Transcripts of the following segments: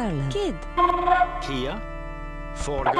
Carla. Kid. Kia. Forgård.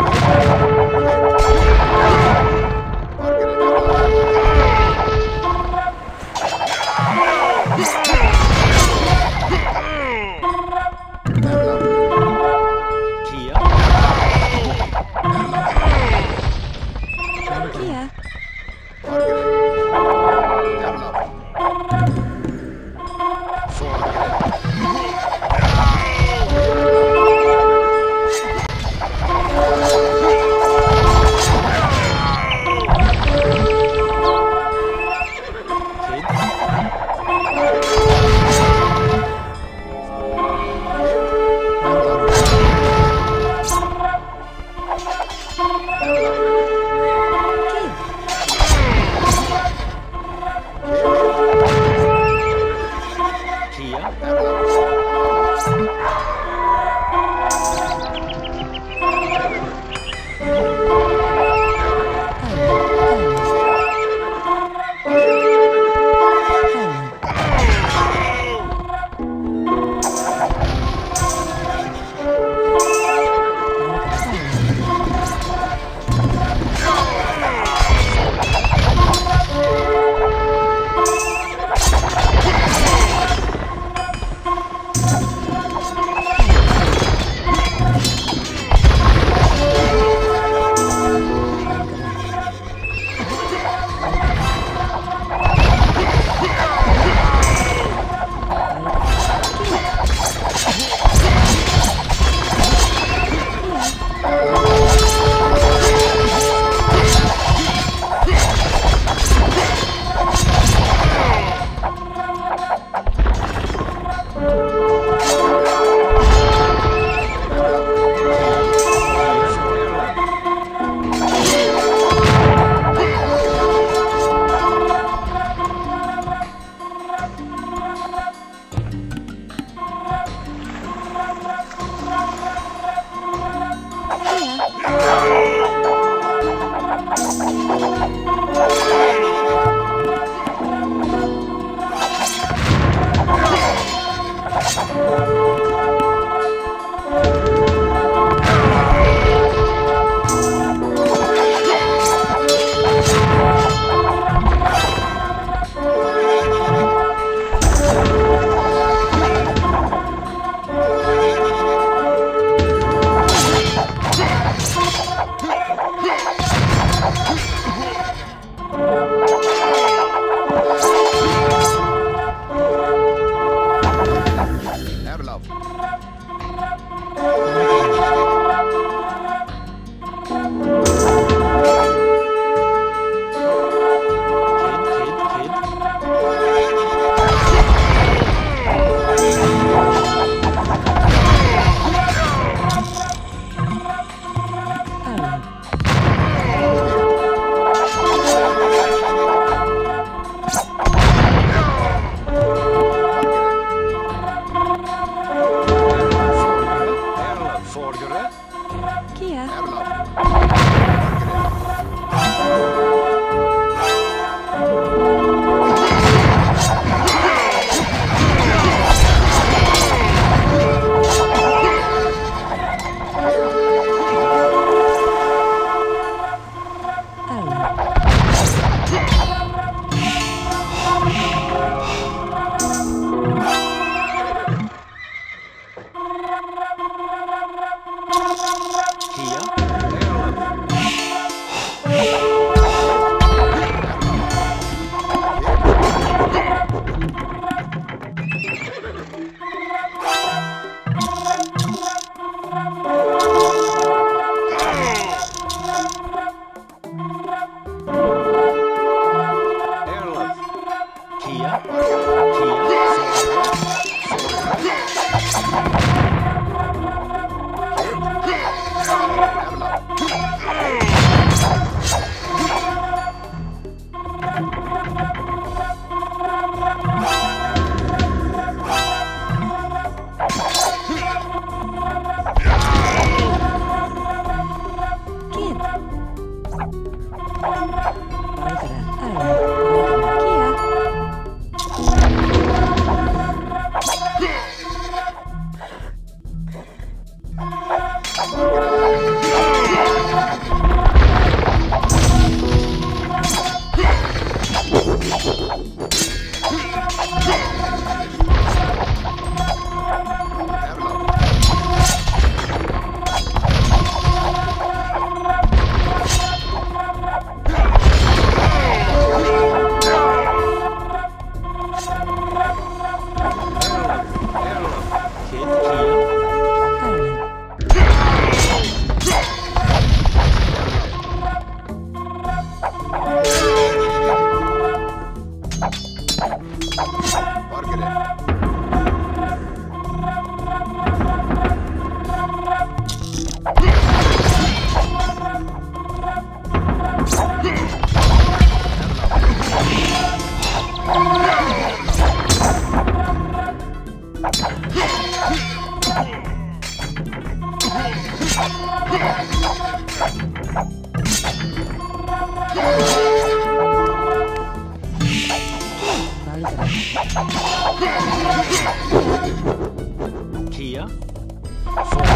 Kia.